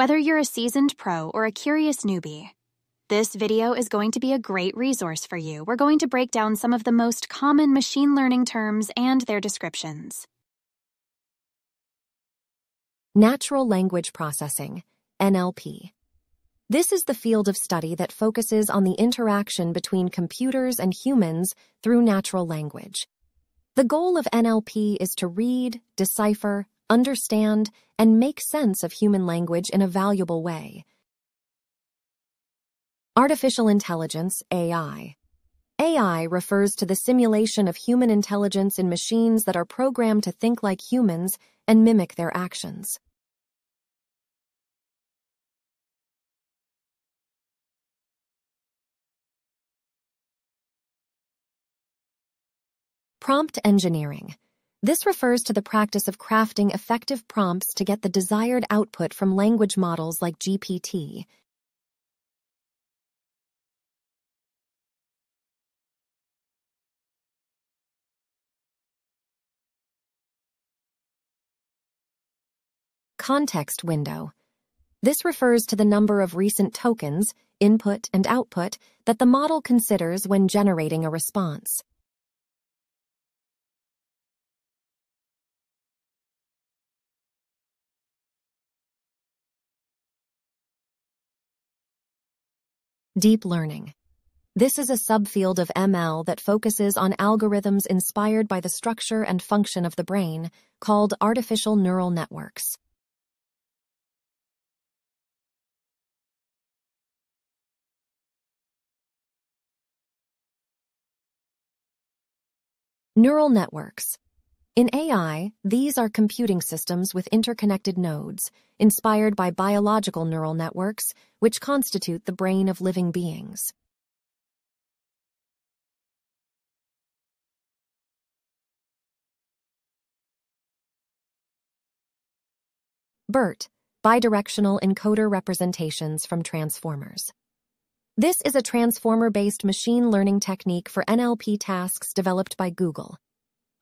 Whether you're a seasoned pro or a curious newbie, this video is going to be a great resource for you. We're going to break down some of the most common machine learning terms and their descriptions. Natural Language Processing, NLP. This is the field of study that focuses on the interaction between computers and humans through natural language. The goal of NLP is to read, decipher, understand, and make sense of human language in a valuable way. Artificial Intelligence, AI. AI refers to the simulation of human intelligence in machines that are programmed to think like humans and mimic their actions. Prompt engineering. This refers to the practice of crafting effective prompts to get the desired output from language models like GPT. Context window. This refers to the number of recent tokens, input and output, that the model considers when generating a response. Deep learning. This is a subfield of ML that focuses on algorithms inspired by the structure and function of the brain, called artificial neural networks. Neural networks. In AI, these are computing systems with interconnected nodes, inspired by biological neural networks, which constitute the brain of living beings. BERT, bidirectional encoder representations from transformers. This is a transformer-based machine learning technique for NLP tasks developed by Google.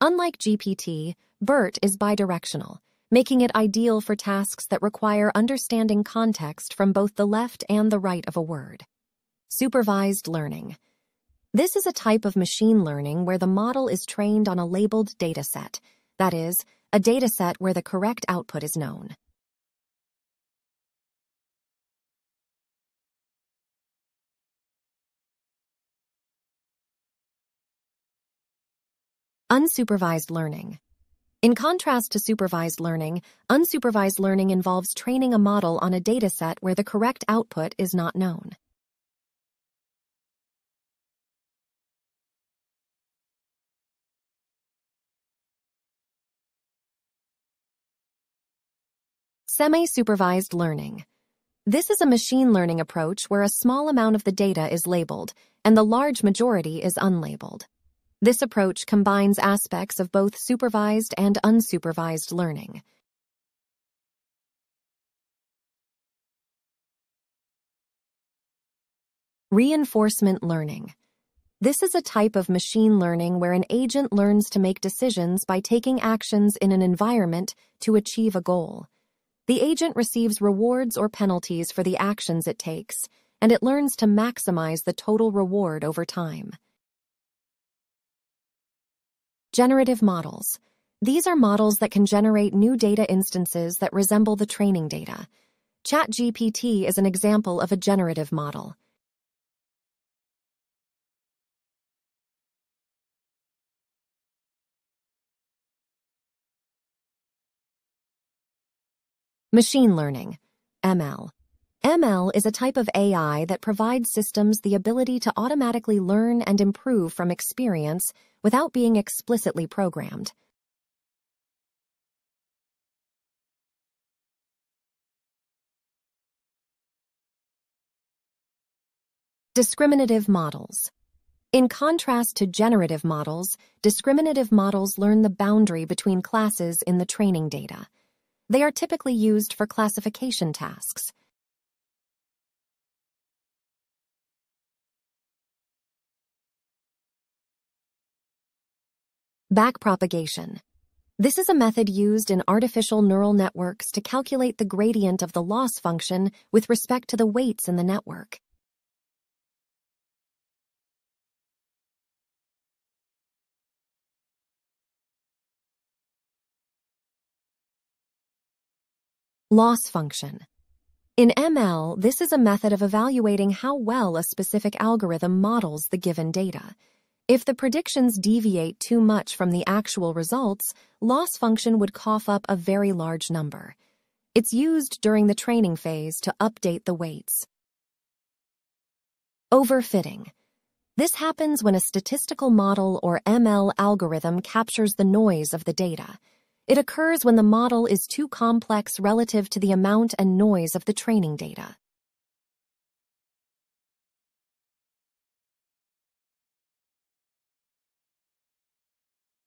Unlike GPT, BERT is bidirectional, making it ideal for tasks that require understanding context from both the left and the right of a word. Supervised learning. This is a type of machine learning where the model is trained on a labeled dataset, that is, a dataset where the correct output is known. Unsupervised learning. In contrast to supervised learning, unsupervised learning involves training a model on a dataset where the correct output is not known. Semi-supervised learning. This is a machine learning approach where a small amount of the data is labeled and the large majority is unlabeled. This approach combines aspects of both supervised and unsupervised learning. Reinforcement learning. This is a type of machine learning where an agent learns to make decisions by taking actions in an environment to achieve a goal. The agent receives rewards or penalties for the actions it takes, and it learns to maximize the total reward over time. Generative models. These are models that can generate new data instances that resemble the training data. ChatGPT is an example of a generative model. Machine learning, ML. ML is a type of AI that provides systems the ability to automatically learn and improve from experience without being explicitly programmed. Discriminative models. In contrast to generative models, discriminative models learn the boundary between classes in the training data. They are typically used for classification tasks, Backpropagation. This is a method used in artificial neural networks to calculate the gradient of the loss function with respect to the weights in the network. Loss function. In ML, this is a method of evaluating how well a specific algorithm models the given data. If the predictions deviate too much from the actual results, loss function would cough up a very large number. It's used during the training phase to update the weights. Overfitting. This happens when a statistical model or ML algorithm captures the noise of the data. It occurs when the model is too complex relative to the amount and noise of the training data.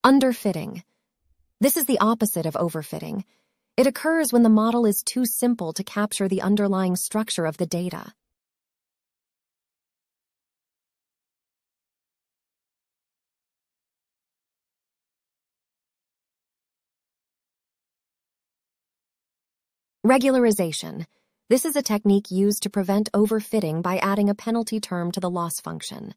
Underfitting. This is the opposite of overfitting. It occurs when the model is too simple to capture the underlying structure of the data. Regularization. This is a technique used to prevent overfitting by adding a penalty term to the loss function.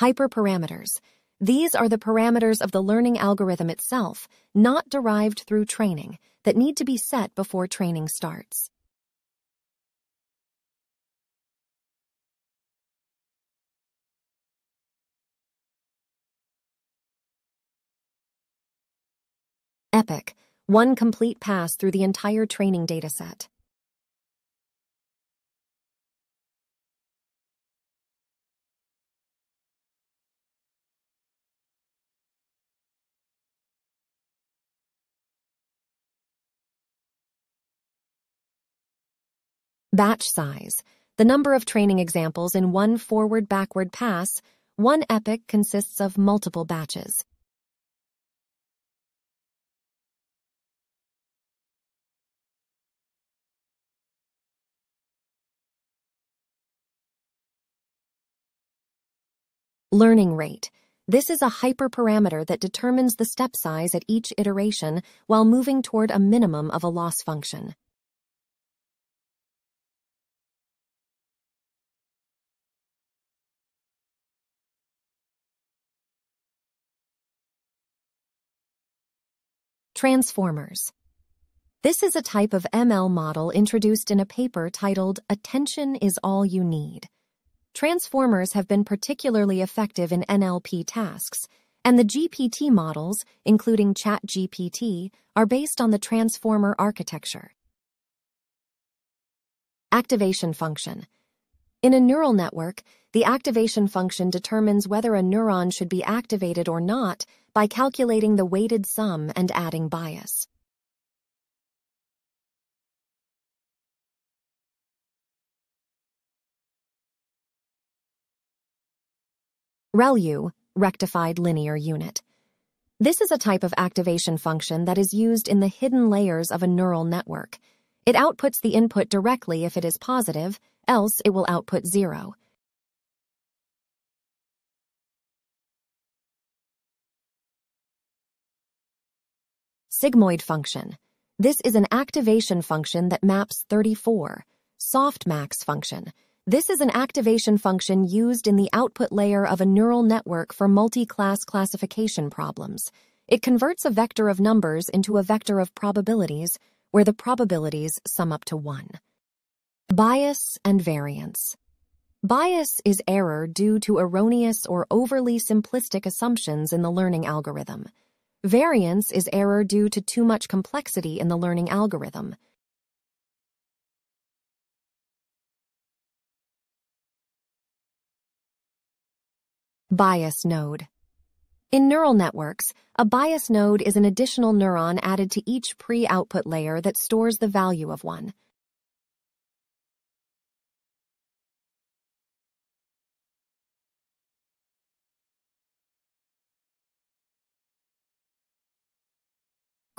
Hyperparameters. These are the parameters of the learning algorithm itself, not derived through training, that need to be set before training starts. Epoch, one complete pass through the entire training dataset. Batch size. The number of training examples in one forward-backward pass, one epoch consists of multiple batches. Learning rate. This is a hyperparameter that determines the step size at each iteration while moving toward a minimum of a loss function. Transformers. This is a type of ML model introduced in a paper titled Attention is All You Need. Transformers have been particularly effective in NLP tasks, and the GPT models, including ChatGPT, are based on the transformer architecture. Activation function. In a neural network, the activation function determines whether a neuron should be activated or not by calculating the weighted sum and adding bias. ReLU, rectified linear unit. This is a type of activation function that is used in the hidden layers of a neural network. It outputs the input directly if it is positive, else it will output zero. Sigmoid function. This is an activation function that maps 34. Softmax function. This is an activation function used in the output layer of a neural network for multi-class classification problems. It converts a vector of numbers into a vector of probabilities, where the probabilities sum up to 1. Bias and variance. Bias is error due to erroneous or overly simplistic assumptions in the learning algorithm. Variance is error due to too much complexity in the learning algorithm. Bias node. In neural networks, a bias node is an additional neuron added to each pre-output layer that stores the value of one.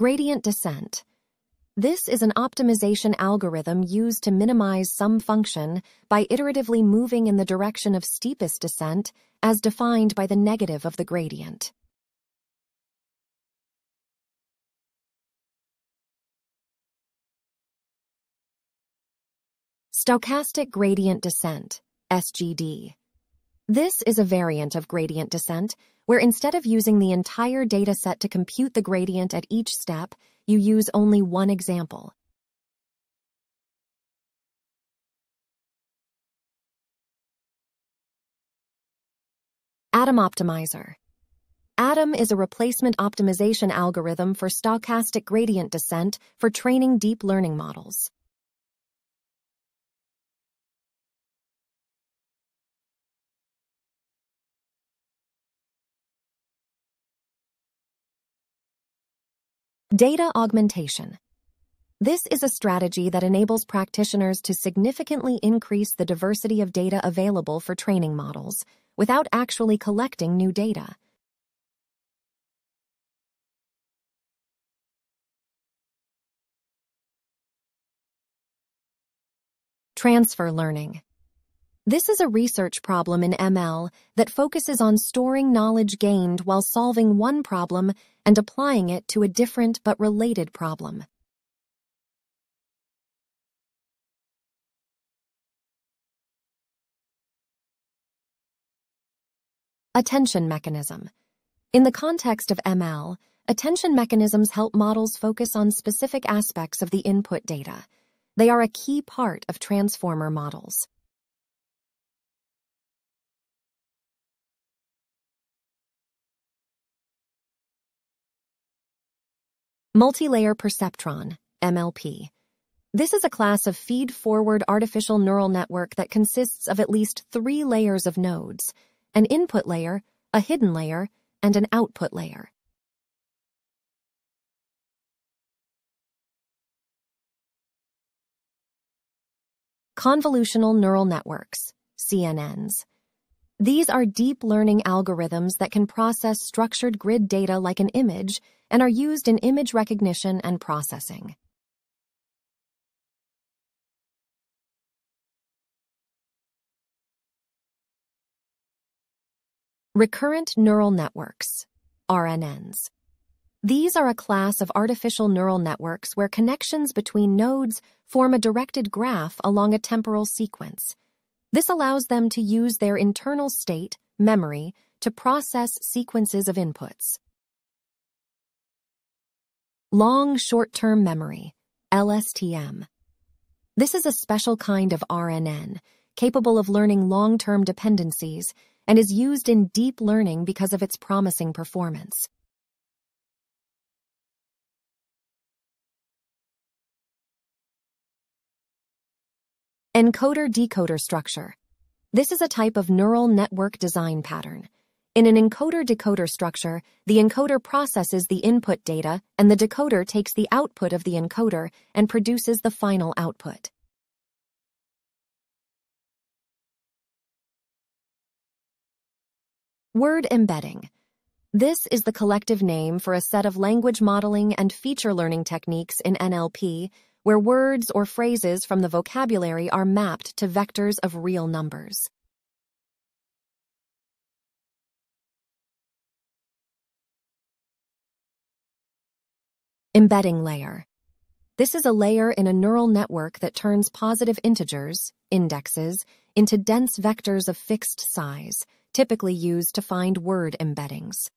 Gradient descent. This is an optimization algorithm used to minimize some function by iteratively moving in the direction of steepest descent as defined by the negative of the gradient. Stochastic gradient descent, SGD. This is a variant of gradient descent, where instead of using the entire data set to compute the gradient at each step, you use only one example. Adam Optimizer. Adam is a replacement optimization algorithm for stochastic gradient descent for training deep learning models. Data augmentation. This is a strategy that enables practitioners to significantly increase the diversity of data available for training models without actually collecting new data. Transfer learning. This is a research problem in ML that focuses on storing knowledge gained while solving one problem and applying it to a different but related problem. Attention mechanism. In the context of ML, attention mechanisms help models focus on specific aspects of the input data. They are a key part of transformer models. Multilayer perceptron, MLP. This is a class of feed-forward artificial neural network that consists of at least three layers of nodes, an input layer, a hidden layer, and an output layer. Convolutional neural networks, CNNs. These are deep learning algorithms that can process structured grid data like an image and are used in image recognition and processing. Recurrent neural networks, RNNs. These are a class of artificial neural networks where connections between nodes form a directed graph along a temporal sequence. This allows them to use their internal state, memory, to process sequences of inputs. Long Short-Term Memory, LSTM. This is a special kind of RNN, capable of learning long-term dependencies, and is used in deep learning because of its promising performance. Encoder-decoder structure. This is a type of neural network design pattern. In an encoder-decoder structure, the encoder processes the input data and the decoder takes the output of the encoder and produces the final output. Word embedding. This is the collective name for a set of language modeling and feature learning techniques in NLP where words or phrases from the vocabulary are mapped to vectors of real numbers. Embedding layer. This is a layer in a neural network that turns positive integers, indexes, into dense vectors of fixed size, typically used to find word embeddings.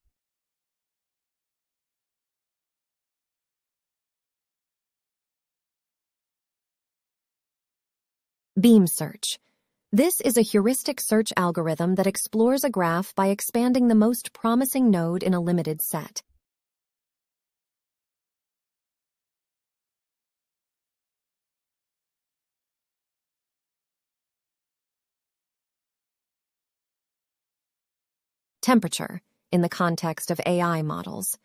Beam search. This is a heuristic search algorithm that explores a graph by expanding the most promising node in a limited set. temperature in the context of AI models.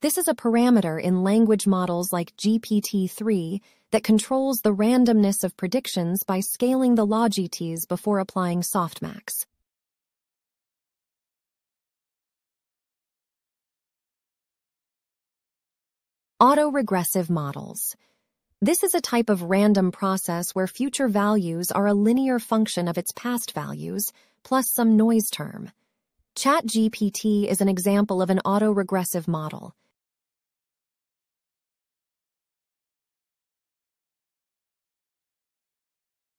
This is a parameter in language models like GPT-3 that controls the randomness of predictions by scaling the logits before applying softmax. Autoregressive models. This is a type of random process where future values are a linear function of its past values, plus some noise term. ChatGPT is an example of an autoregressive model.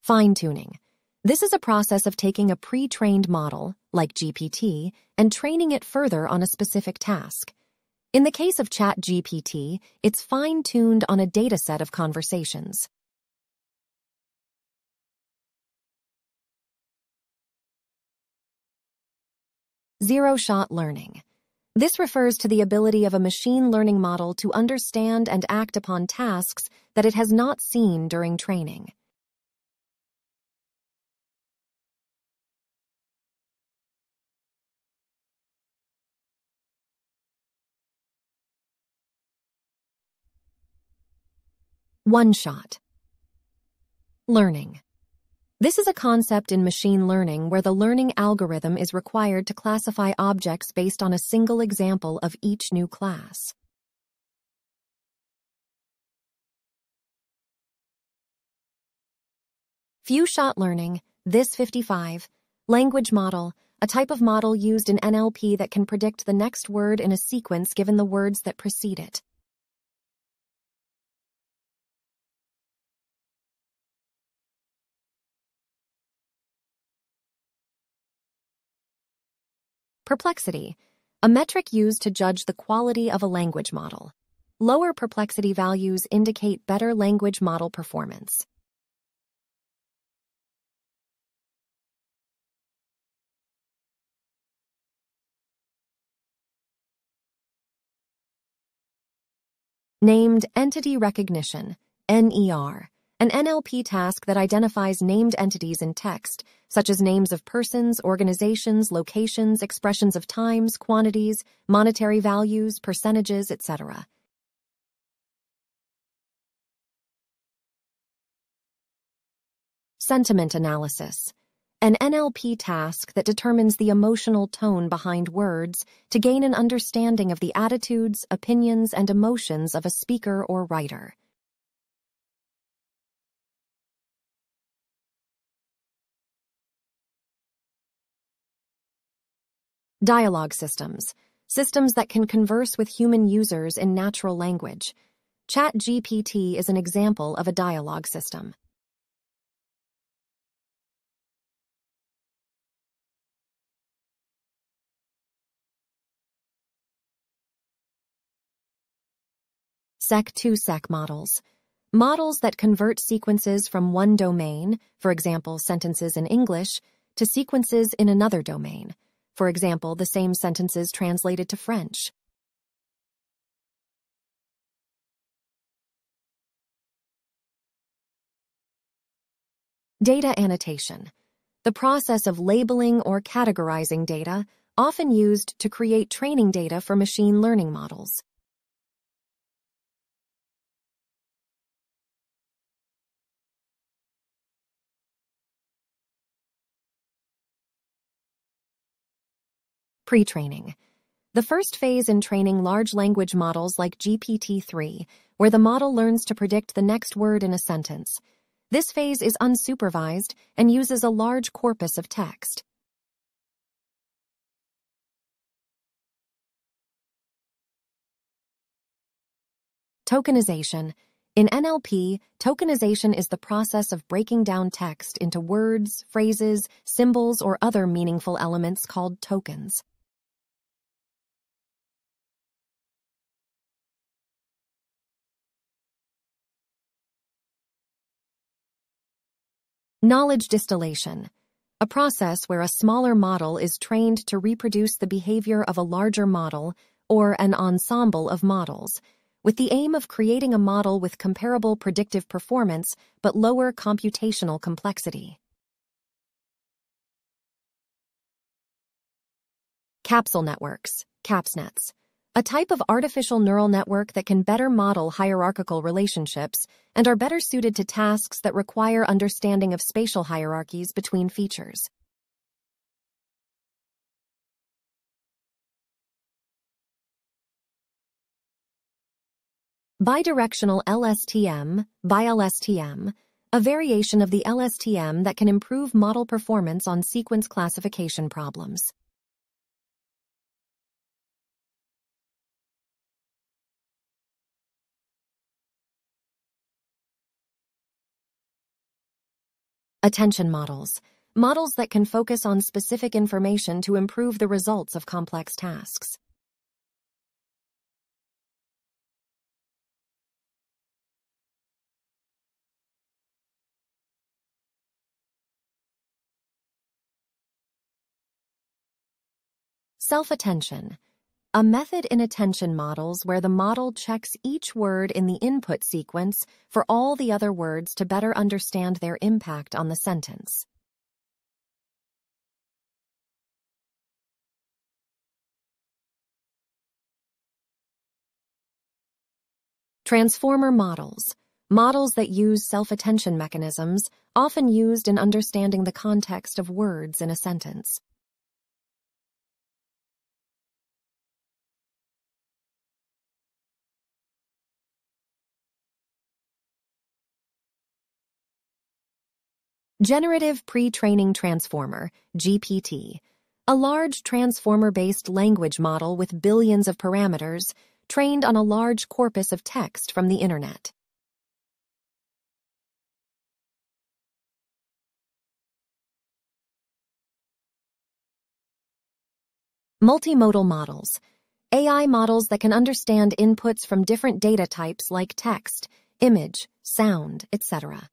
Fine-tuning. This is a process of taking a pre-trained model, like GPT, and training it further on a specific task. In the case of ChatGPT, it's fine-tuned on a dataset of conversations. Zero-shot learning. This refers to the ability of a machine learning model to understand and act upon tasks that it has not seen during training. One-shot. Learning. This is a concept in machine learning where the learning algorithm is required to classify objects based on a single example of each new class. Few-shot learning, this 55, language model, a type of model used in NLP that can predict the next word in a sequence given the words that precede it. Perplexity, a metric used to judge the quality of a language model. Lower perplexity values indicate better language model performance. Named Entity Recognition, NER, an NLP task that identifies named entities in text, such as names of persons, organizations, locations, expressions of times, quantities, monetary values, percentages, etc. Sentiment analysis. An NLP task that determines the emotional tone behind words to gain an understanding of the attitudes, opinions, and emotions of a speaker or writer. Dialogue systems, systems that can converse with human users in natural language. ChatGPT is an example of a dialogue system. Seq-to-Seq models. Models that convert sequences from one domain, for example, sentences in English, to sequences in another domain for example, the same sentences translated to French. Data annotation. The process of labeling or categorizing data, often used to create training data for machine learning models. Pre-training. The first phase in training large language models like GPT-3, where the model learns to predict the next word in a sentence. This phase is unsupervised and uses a large corpus of text. Tokenization. In NLP, tokenization is the process of breaking down text into words, phrases, symbols, or other meaningful elements called tokens. Knowledge distillation, a process where a smaller model is trained to reproduce the behavior of a larger model or an ensemble of models, with the aim of creating a model with comparable predictive performance but lower computational complexity. Capsule networks, CapsNets a type of artificial neural network that can better model hierarchical relationships and are better suited to tasks that require understanding of spatial hierarchies between features. Bidirectional LSTM, BiLSTM, a variation of the LSTM that can improve model performance on sequence classification problems. Attention models. Models that can focus on specific information to improve the results of complex tasks. Self-attention. A method in attention models where the model checks each word in the input sequence for all the other words to better understand their impact on the sentence. Transformer models. Models that use self-attention mechanisms, often used in understanding the context of words in a sentence. Generative Pre-Training Transformer, GPT, a large transformer-based language model with billions of parameters trained on a large corpus of text from the Internet. Multimodal models, AI models that can understand inputs from different data types like text, image, sound, etc.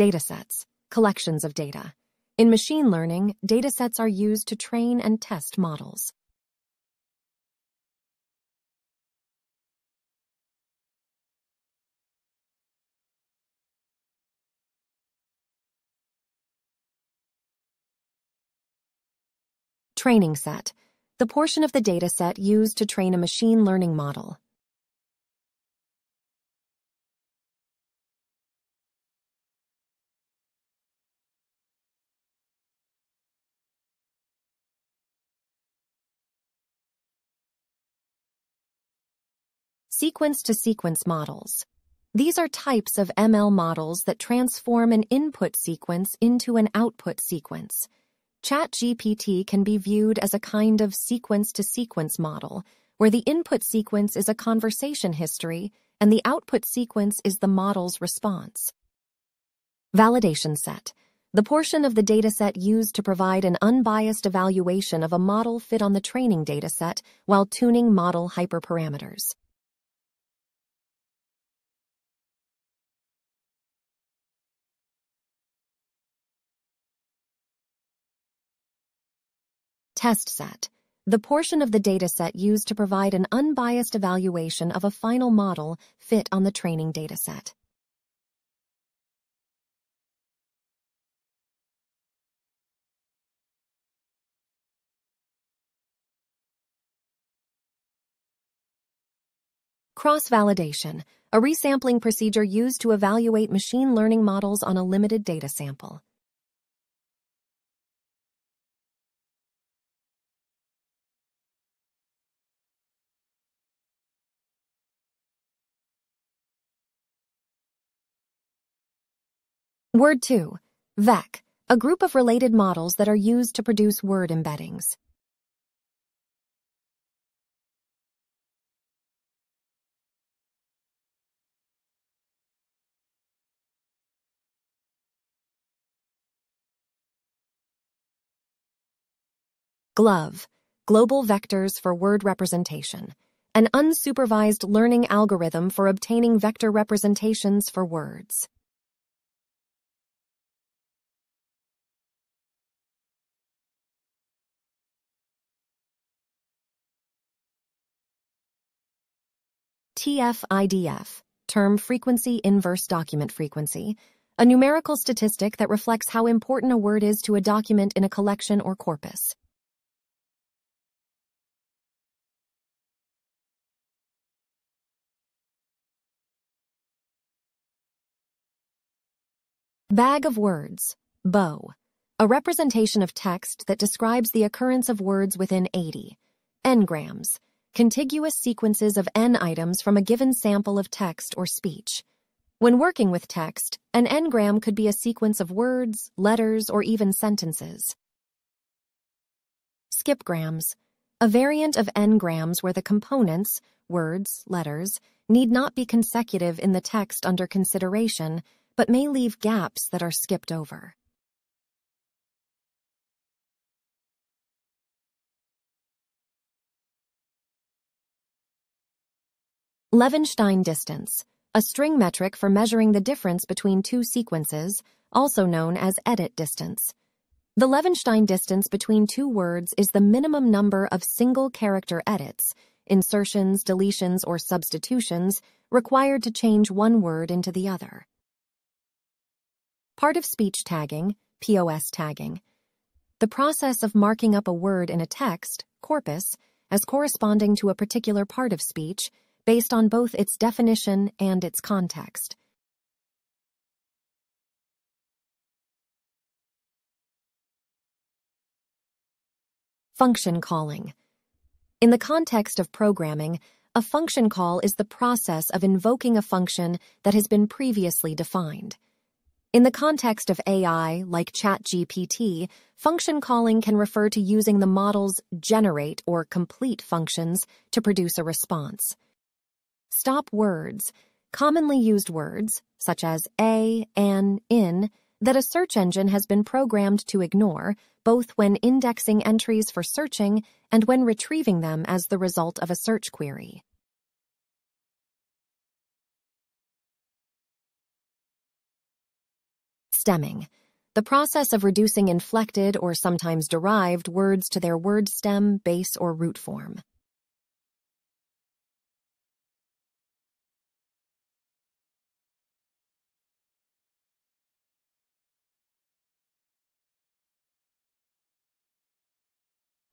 Datasets, collections of data. In machine learning, datasets are used to train and test models. Training set, the portion of the dataset used to train a machine learning model. Sequence-to-sequence models. These are types of ML models that transform an input sequence into an output sequence. ChatGPT can be viewed as a kind of sequence-to-sequence model, where the input sequence is a conversation history and the output sequence is the model's response. Validation set, the portion of the dataset used to provide an unbiased evaluation of a model fit on the training dataset while tuning model hyperparameters. Test set, the portion of the dataset used to provide an unbiased evaluation of a final model fit on the training dataset. Cross-validation, a resampling procedure used to evaluate machine learning models on a limited data sample. Word 2. VEC, a group of related models that are used to produce word embeddings. GLOVE, Global Vectors for Word Representation, an unsupervised learning algorithm for obtaining vector representations for words. TF-IDF, term frequency inverse document frequency, a numerical statistic that reflects how important a word is to a document in a collection or corpus. Bag of words, bow, a representation of text that describes the occurrence of words within 80. N-grams, contiguous sequences of n items from a given sample of text or speech. When working with text, an n-gram could be a sequence of words, letters, or even sentences. Skipgrams, a variant of n-grams where the components, words, letters, need not be consecutive in the text under consideration, but may leave gaps that are skipped over. Levenshtein distance, a string metric for measuring the difference between two sequences, also known as edit distance. The Levenshtein distance between two words is the minimum number of single character edits, insertions, deletions, or substitutions required to change one word into the other. Part of speech tagging, POS tagging. The process of marking up a word in a text, corpus, as corresponding to a particular part of speech based on both its definition and its context. Function calling. In the context of programming, a function call is the process of invoking a function that has been previously defined. In the context of AI, like ChatGPT, function calling can refer to using the model's generate or complete functions to produce a response. Stop words, commonly used words, such as a, an, in, that a search engine has been programmed to ignore, both when indexing entries for searching and when retrieving them as the result of a search query. Stemming. The process of reducing inflected or sometimes derived words to their word stem, base, or root form.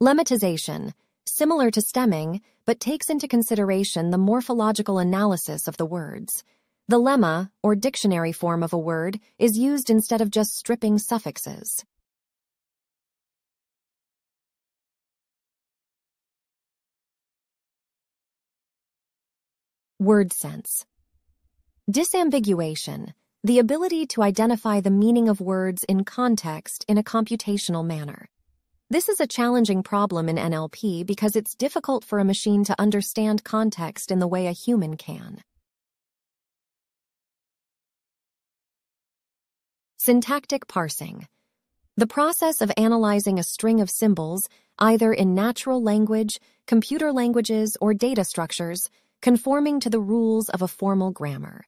Lemmatization, similar to stemming, but takes into consideration the morphological analysis of the words. The lemma, or dictionary form of a word, is used instead of just stripping suffixes. Word sense. Disambiguation, the ability to identify the meaning of words in context in a computational manner. This is a challenging problem in NLP because it's difficult for a machine to understand context in the way a human can. Syntactic parsing. The process of analyzing a string of symbols, either in natural language, computer languages, or data structures, conforming to the rules of a formal grammar.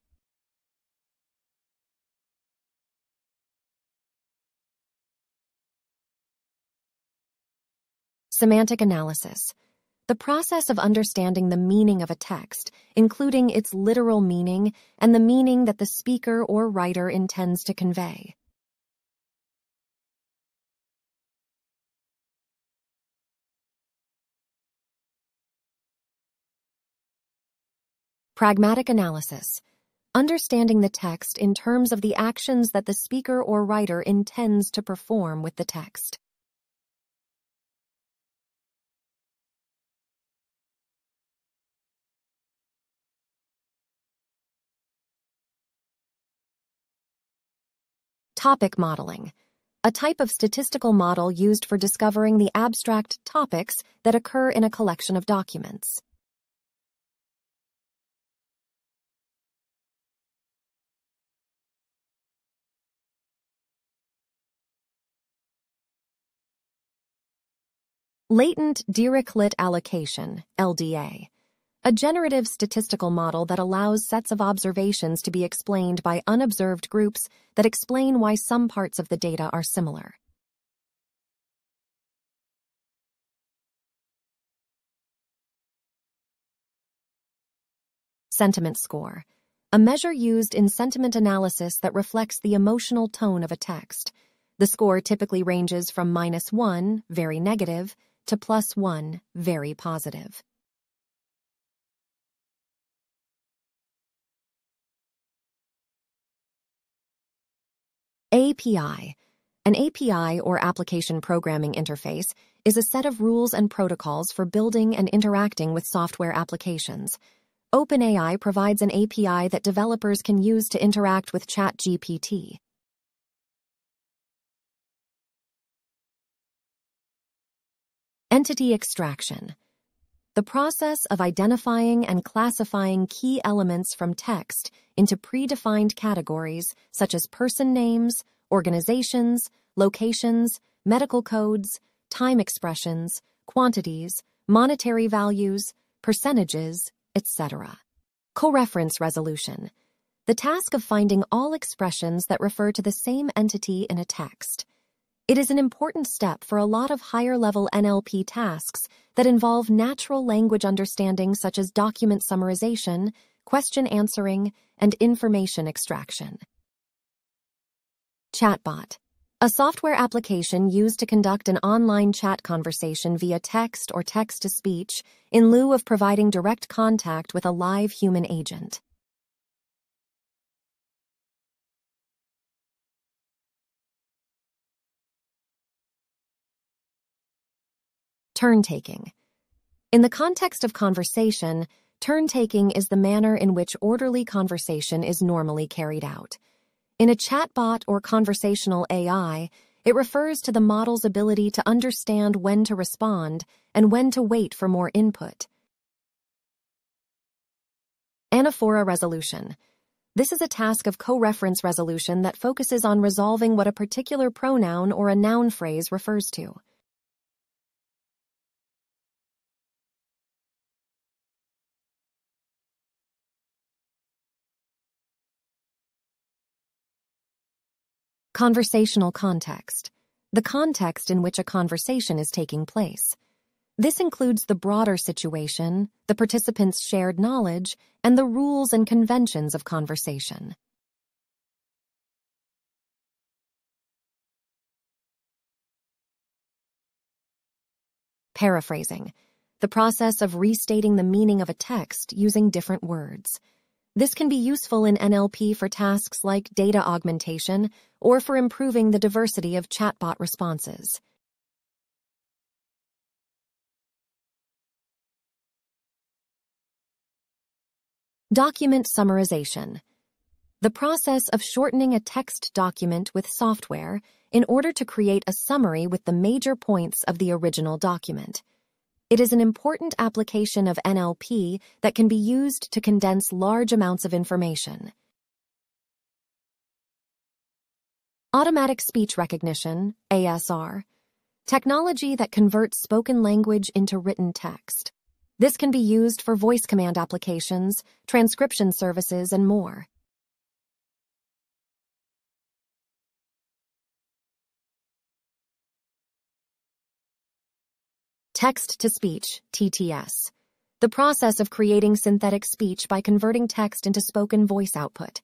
Semantic analysis. The process of understanding the meaning of a text, including its literal meaning and the meaning that the speaker or writer intends to convey. Pragmatic analysis. Understanding the text in terms of the actions that the speaker or writer intends to perform with the text. Topic modeling, a type of statistical model used for discovering the abstract topics that occur in a collection of documents. Latent Dirichlet allocation, LDA a generative statistical model that allows sets of observations to be explained by unobserved groups that explain why some parts of the data are similar. Sentiment score, a measure used in sentiment analysis that reflects the emotional tone of a text. The score typically ranges from minus 1, very negative, to plus 1, very positive. API. An API, or Application Programming Interface, is a set of rules and protocols for building and interacting with software applications. OpenAI provides an API that developers can use to interact with ChatGPT. Entity extraction. The process of identifying and classifying key elements from text into predefined categories such as person names, organizations, locations, medical codes, time expressions, quantities, monetary values, percentages, etc. Coreference resolution. The task of finding all expressions that refer to the same entity in a text. It is an important step for a lot of higher-level NLP tasks that involve natural language understanding such as document summarization, question answering, and information extraction. Chatbot. A software application used to conduct an online chat conversation via text or text-to-speech in lieu of providing direct contact with a live human agent. Turn taking. In the context of conversation, turn taking is the manner in which orderly conversation is normally carried out. In a chatbot or conversational AI, it refers to the model's ability to understand when to respond and when to wait for more input. Anaphora resolution. This is a task of coreference resolution that focuses on resolving what a particular pronoun or a noun phrase refers to. Conversational context. The context in which a conversation is taking place. This includes the broader situation, the participants' shared knowledge, and the rules and conventions of conversation. Paraphrasing. The process of restating the meaning of a text using different words. This can be useful in NLP for tasks like data augmentation or for improving the diversity of chatbot responses. Document summarization. The process of shortening a text document with software in order to create a summary with the major points of the original document. It is an important application of NLP that can be used to condense large amounts of information. Automatic Speech Recognition, ASR, technology that converts spoken language into written text. This can be used for voice command applications, transcription services, and more. Text to speech, TTS. The process of creating synthetic speech by converting text into spoken voice output.